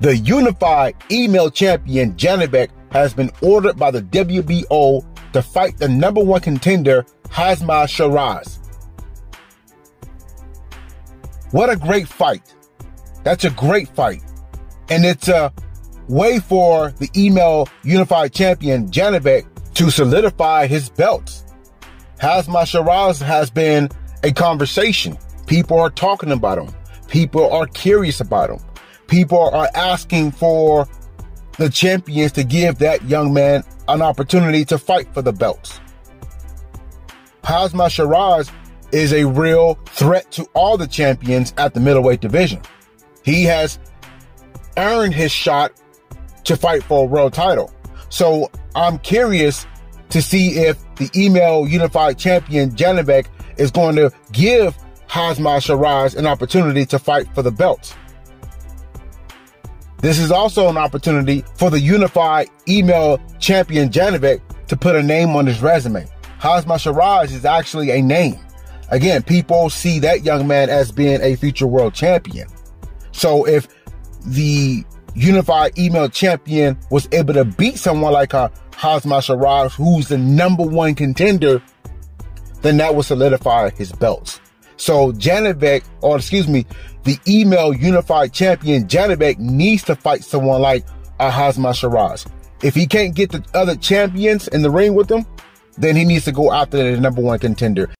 The unified email champion Janibek has been ordered by the WBO to fight the number one contender Hamzah Sheeraz. What a great fight. That's a great fight. And it's a way for the email unified champion Janibek to solidify his belts. Hamzah Sheeraz has been a conversation. People are talking about him. People are curious about him. People are asking for the champions to give that young man an opportunity to fight for the belts. Hamzah Sheeraz is a real threat to all the champions at the middleweight division. He has earned his shot to fight for a world title. So I'm curious to see if the email unified champion Janibek is going to give Hamzah Sheeraz an opportunity to fight for the belts. This is also an opportunity for the unified email champion Janibek to put a name on his resume. Hamzah Sheeraz is actually a name. Again, people see that young man as being a future world champion. So if the unified email champion was able to beat someone like uh, a Hamzah Sheeraz, who's the number one contender, then that would solidify his belts. So Janibek, or excuse me, the email unified champion Janibek needs to fight someone like a Hamzah Sheeraz. If he can't get the other champions in the ring with him, then he needs to go after the number one contender.